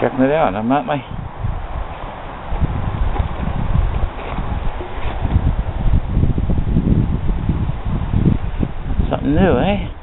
checking it out. I'm at my something new, eh?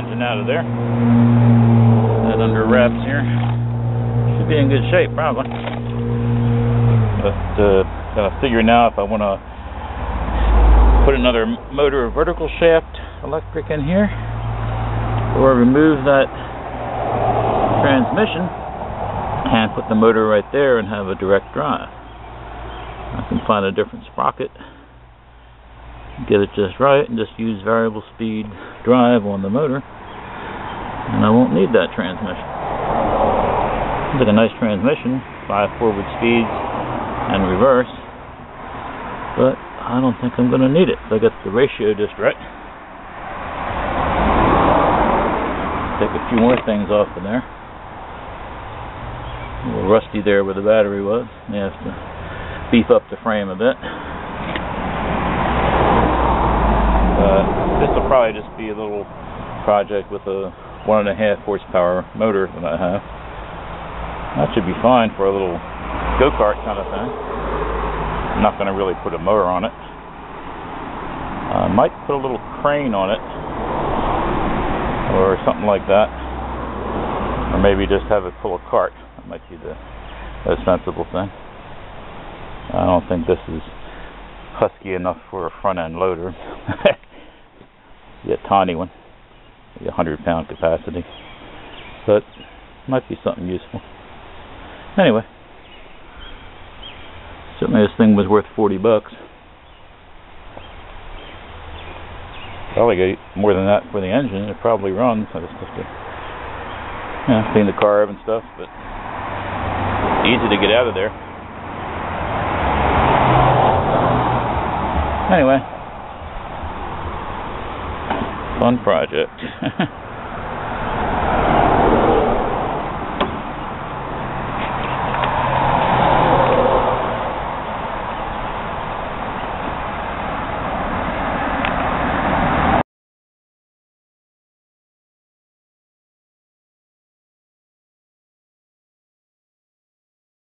Engine out of there. That under wraps here. Should be in good shape, probably. But uh, gotta figure now if I want to put another motor or vertical shaft electric in here, or remove that transmission and put the motor right there and have a direct drive. I can find a different sprocket get it just right and just use variable speed drive on the motor and I won't need that transmission. It's like a nice transmission, five forward speeds and reverse, but I don't think I'm going to need it. So I got the ratio just right. Take a few more things off of there. A little rusty there where the battery was. You have to beef up the frame a bit. Uh, this will probably just be a little project with a one and a half horsepower motor that I have. That should be fine for a little go-kart kind of thing. I'm not going to really put a motor on it. I might put a little crane on it or something like that. Or maybe just have it pull a cart. That might be the most sensible thing. I don't think this is husky enough for a front end loader. a tiny one, a hundred pound capacity, but might be something useful. Anyway, certainly this thing was worth 40 bucks. Probably get more than that for the engine. It probably runs. I just have to you know, clean the carb and stuff, but easy to get out of there. Anyway, fun project.